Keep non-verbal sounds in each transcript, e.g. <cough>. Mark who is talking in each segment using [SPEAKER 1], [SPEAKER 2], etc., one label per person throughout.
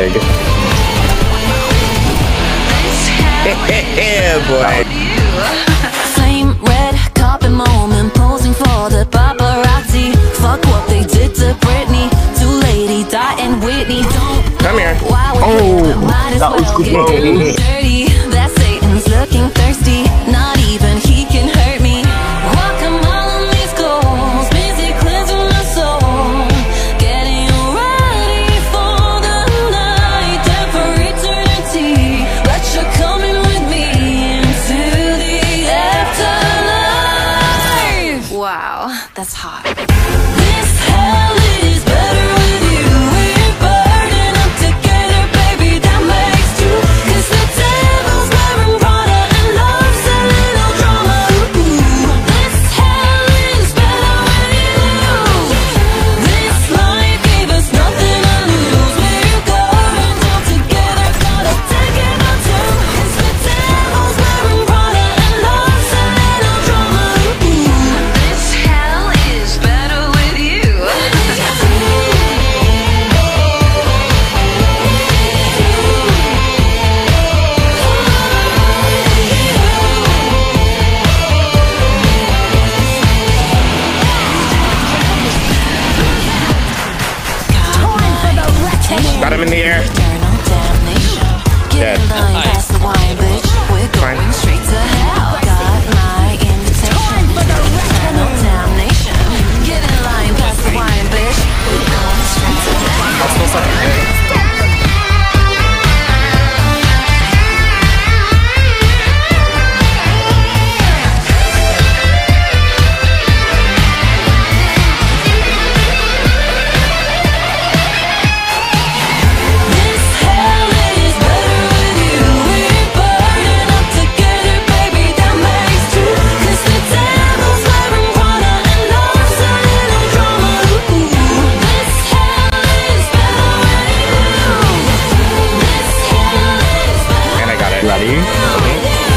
[SPEAKER 1] big. <laughs> yeah, boy.
[SPEAKER 2] Same red carpet moment, posing for the paparazzi. Fuck what they did to Britney, to Lady Di and Whitney. Don't
[SPEAKER 1] Come here.
[SPEAKER 3] Oh, that was good.
[SPEAKER 2] that's hot.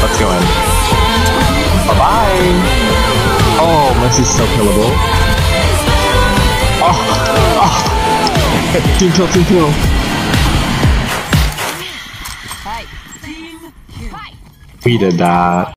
[SPEAKER 3] Let's go in. Bye-bye! Oh, Mercy's so killable. Oh! Oh! <laughs> team kill, team kill! We did that.